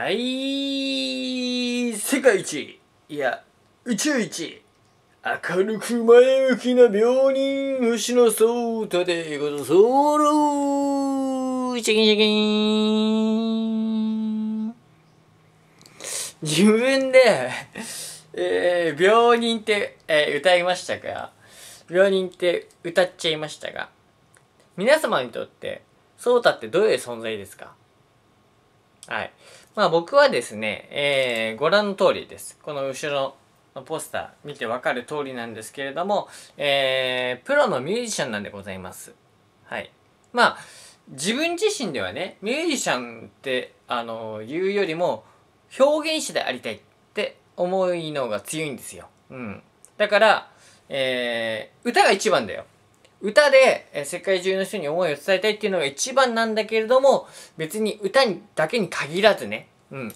はい、世界一、いや、宇宙一、明るく前向きな病人、星野聡太でござソロチキンチキン。自分で、えー、病人って、えー歌いましたが、病人って歌っちゃいましたが、皆様にとって、ソータってどういう存在ですか？はい。まあ僕はですね、えーご覧の通りです。この後ろのポスター見てわかる通りなんですけれども、えープロのミュージシャンなんでございます。はい。まあ、自分自身ではね、ミュージシャンって、あの、言うよりも、表現者でありたいって思いのが強いんですよ。うん。だから、えー歌が一番だよ。歌で、え世界中の人に思いを伝えたいっていうのが一番なんだけれども、別に歌にだけに限らずね、うん。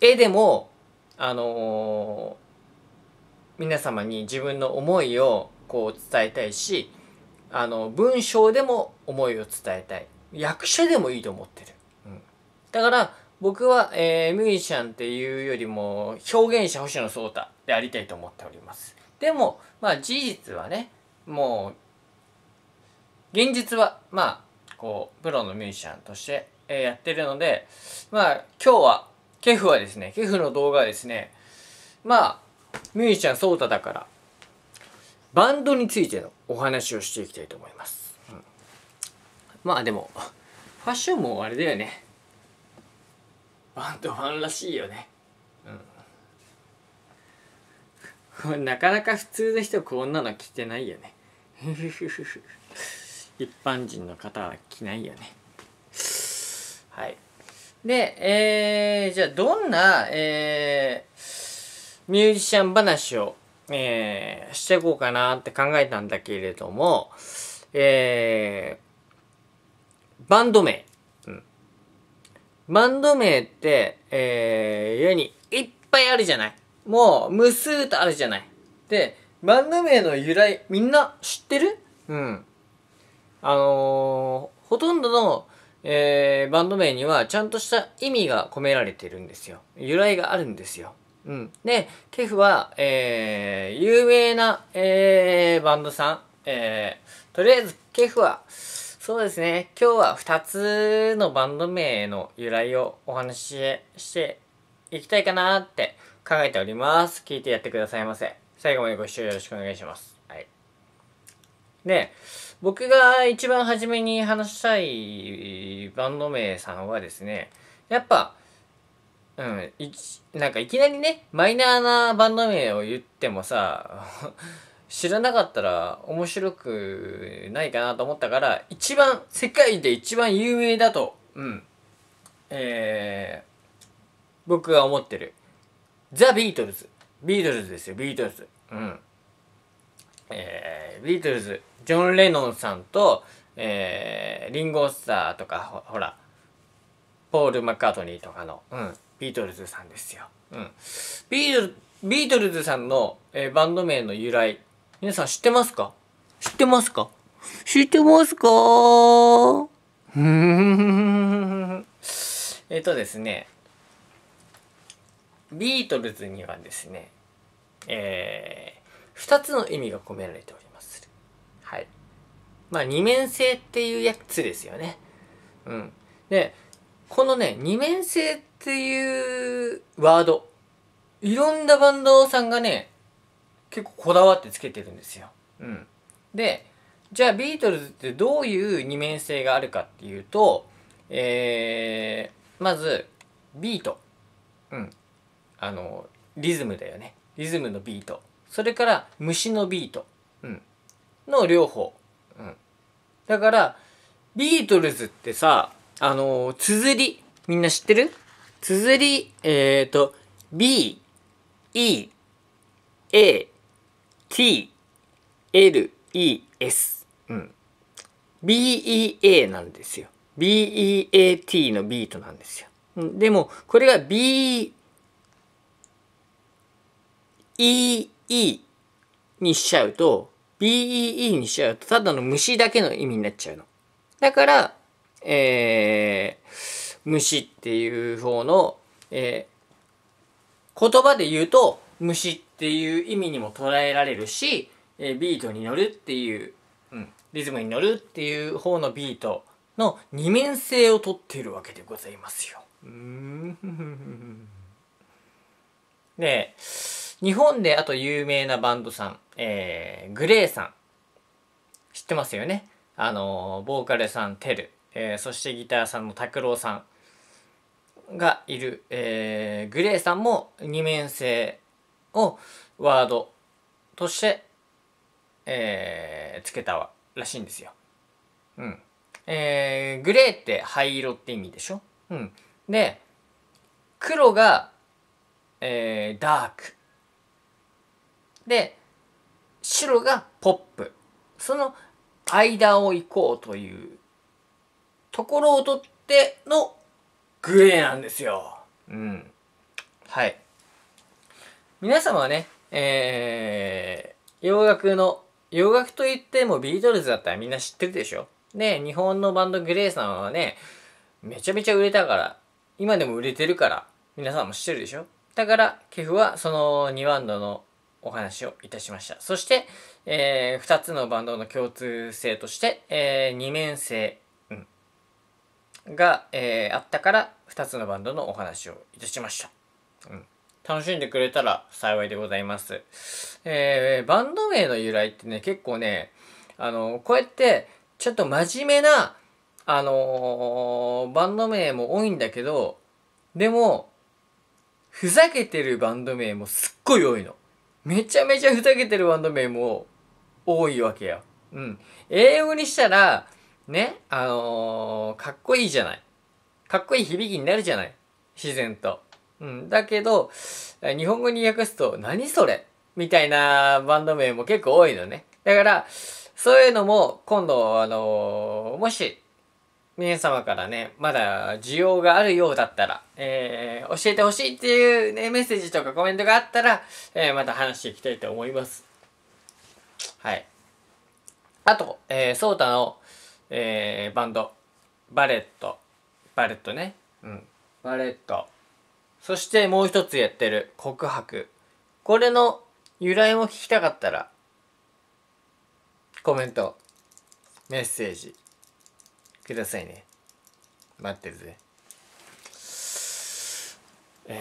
絵でも、あのー皆様に自分の思いをこう伝えたいし、あの、文章でも思いを伝えたい。役者でもいいと思ってる。うん。だから、僕は、えーミュージシャンっていうよりも、表現者星野聡太でありたいと思っております。でも、まあ事実はね、もう、現実は、まあ、こう、プロのミュージシャンとして、えーやってるので、まあ、今日は、ケフはですね、ケフの動画はですね、まあ、ミュージシャンソータだから、バンドについてのお話をしていきたいと思います。うんまあでも、ファッションもあれだよね。バンドファンらしいよね。なかなか普通の人こんなの着てないよね。一般人の方は着ないよね。はい。で、えー、じゃあどんな、えー、ミュージシャン話を、えー、していこうかなって考えたんだけれども、えー、バンド名。うん。バンド名って、えー、世にいっぱいあるじゃない。もう、無数とあるじゃない。で、バンド名の由来、みんな知ってる？うん。あのーほとんどの、えーバンド名にはちゃんとした意味が込められてるんですよ。由来があるんですよ。うん。で、ケフは、えー有名な、えーバンドさん、えーとりあえずケフは、そうですね、今日は2つのバンド名の由来をお話ししていきたいかなって考えております。聞いてやってくださいませ。最後までご視聴よろしくお願いします。はい。で、僕が一番初めに話したいバンド名さんはですね、やっぱ、うん、いなんかいきなりね、マイナーなバンド名を言ってもさ、知らなかったら面白くないかなと思ったから、一番、世界で一番有名だと、うん、えー、僕が思ってる。ザ・ビートルズ。ビートルズですよ、ビートルズ。うん。えー、ビートルズ、ジョン・レノンさんと、えー、リンゴ・スターとか、ほほら、ポール・マッカートニーとかの、うん、ビートルズさんですよ。うん。ビートル、ビートルズさんの、えーバンド名の由来、皆さん知ってますか？知ってますか？知ってますか？ふーんえっとですね、ビートルズにはですね、えー、二つの意味が込められております。はい。まあ、二面性っていうやつですよね。うん。で、このね、二面性っていうワード、いろんなバンドさんがね、結構こだわってつけてるんですよ。うん。で、じゃあビートルズってどういう二面性があるかっていうと、えー、まず、ビート。うん。あの、リズムだよね。リズムのビート。それから、虫のビート。うん。の両方。うん。だから、ビートルズってさ、あの、綴り、みんな知ってる？綴り、えっ、ー、と、B、E、A、T、L、E、S。うん。BEA なんですよ。BEAT のビートなんですよ。うんでも、これが B、EE にしちゃうと、BEE にしちゃうと、ただの虫だけの意味になっちゃうの。だから、えー、虫っていう方のえー、言葉で言うと虫っていう意味にも捉えられるし、えー、ビートに乗るっていう、うん、リズムに乗るっていう方のビートの二面性をとっているわけでございますよ。うんで、日本であと有名なバンドさん、えー、グレーさん。知ってますよね？あの、ボーカルさん、テル、えー、そしてギターさんの拓郎さんがいる、えー、グレーさんも二面性をワードとして、えー、つけたらしいんですよ。うん。えー、グレーって灰色って意味でしょ？うん。で、黒が、えー、ダーク。で、白がポップ。その間を行こうというところをとってのグレーなんですよ。うん。はい。皆様はね、えー、洋楽の、洋楽と言ってもビートルズだったらみんな知ってるでしょ？で、日本のバンドグレーさんはね、めちゃめちゃ売れたから、今でも売れてるから、皆さんも知ってるでしょ？だから、ケフはその2バンドのお話をいたしました。そして、えー、2つのバンドの共通性として、えー、二面性、うん、が、えー、あったから2つのバンドのお話をいたしました。うん、楽しんでくれたら幸いでございます。えー、バンド名の由来ってね、結構ね、あの、こうやってちょっと真面目な、あのー、バンド名も多いんだけど、でも、ふざけてるバンド名もすっごい多いの。めちゃめちゃふざけてるバンド名も多いわけよ。うん。英語にしたら、ね、あのー、かっこいいじゃない。かっこいい響きになるじゃない。自然と。うん。だけど、日本語に訳すと、何それ？みたいなバンド名も結構多いのね。だから、そういうのも、今度、あのー、もし、皆様からね、まだ需要があるようだったら、えー、教えてほしいっていうね、メッセージとかコメントがあったら、えー、また話していきたいと思います。はい。あと、えー、ソータの、えー、バンド、バレット。バレットね。うん。バレット。そしてもう一つやってる、告白。これの由来も聞きたかったら、コメント、メッセージ、くださいね。待ってるぜ。えー、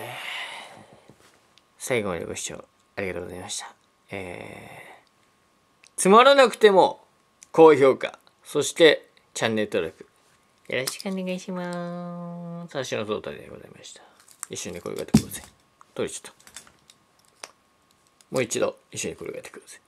最後までご視聴ありがとうございました。えー、つまらなくても高評価。そしてチャンネル登録。よろしくお願いします。最初の状態でございました。一緒に転がってください取れちゃった？もう一度一緒に転がってください